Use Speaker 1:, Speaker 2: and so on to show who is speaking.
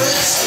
Speaker 1: Yes.